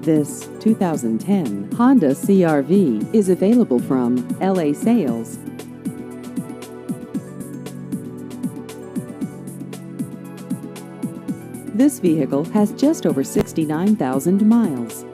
This 2010 Honda CRV is available from LA Sales. This vehicle has just over 69,000 miles.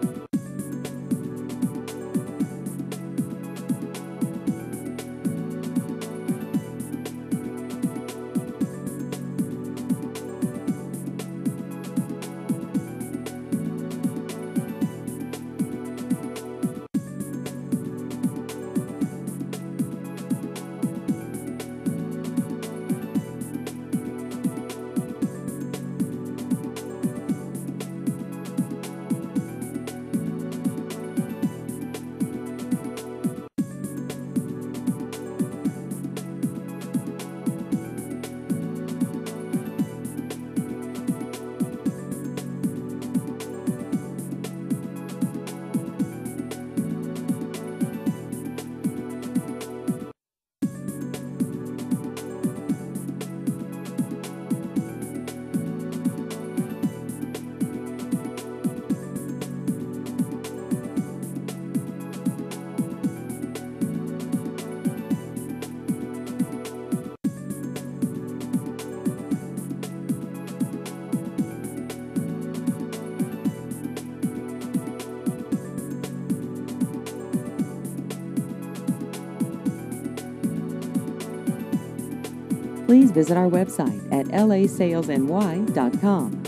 Please visit our website at lasalesny.com.